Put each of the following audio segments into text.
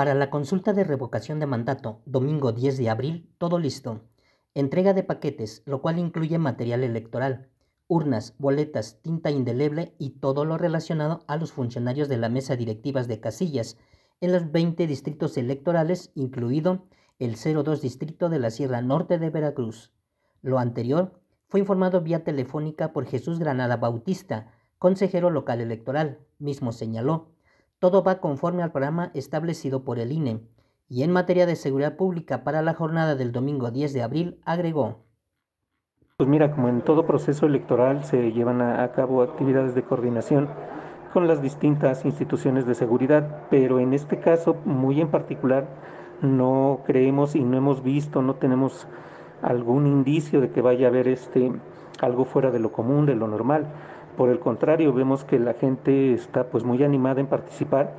Para la consulta de revocación de mandato, domingo 10 de abril, todo listo. Entrega de paquetes, lo cual incluye material electoral, urnas, boletas, tinta indeleble y todo lo relacionado a los funcionarios de la mesa directivas de casillas en los 20 distritos electorales, incluido el 02 distrito de la Sierra Norte de Veracruz. Lo anterior fue informado vía telefónica por Jesús Granada Bautista, consejero local electoral, mismo señaló todo va conforme al programa establecido por el INE. Y en materia de seguridad pública para la jornada del domingo 10 de abril, agregó. Pues mira, como en todo proceso electoral se llevan a, cabo actividades de coordinación con las distintas instituciones de seguridad, pero en este caso muy en particular no creemos y no hemos visto, no tenemos algún indicio de que vaya a haber este algo fuera de lo común, de lo normal. Por el contrario, vemos que la gente está pues muy animada en participar,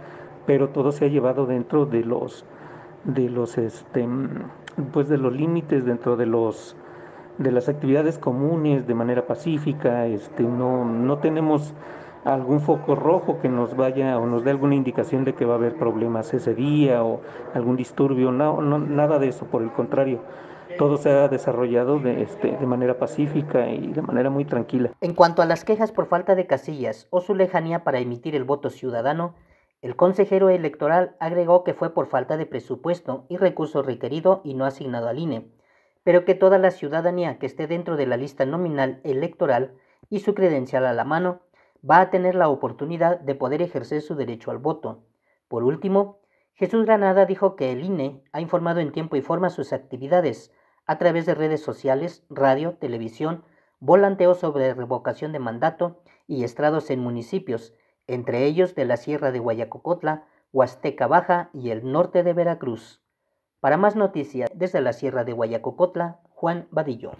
pero todo se ha llevado dentro de los de los este pues de los límites dentro de los de las actividades comunes de manera pacífica, este no no tenemos algún foco rojo que nos vaya o nos dé alguna indicación de que va a haber problemas ese día o algún disturbio, no, no nada de eso, por el contrario todo se ha desarrollado de, este, de manera pacífica y de manera muy tranquila. En cuanto a las quejas por falta de casillas o su lejanía para emitir el voto ciudadano, el consejero electoral agregó que fue por falta de presupuesto y recurso requerido y no asignado al INE, pero que toda la ciudadanía que esté dentro de la lista nominal electoral y su credencial a la mano va a tener la oportunidad de poder ejercer su derecho al voto. Por último, Jesús Granada dijo que el INE ha informado en tiempo y forma sus actividades, a través de redes sociales, radio, televisión, volanteo sobre revocación de mandato y estrados en municipios, entre ellos de la Sierra de Guayacocotla, Huasteca Baja y el norte de Veracruz. Para más noticias desde la Sierra de Guayacocotla, Juan Vadillo.